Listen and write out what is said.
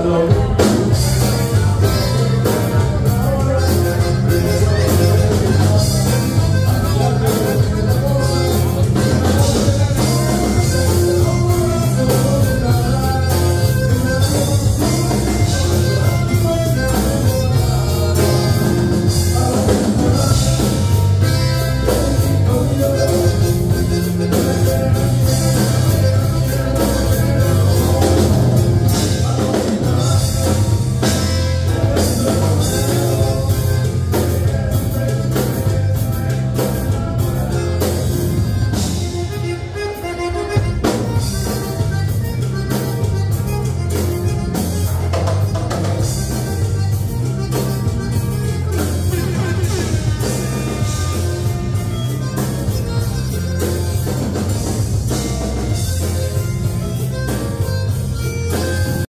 Hello.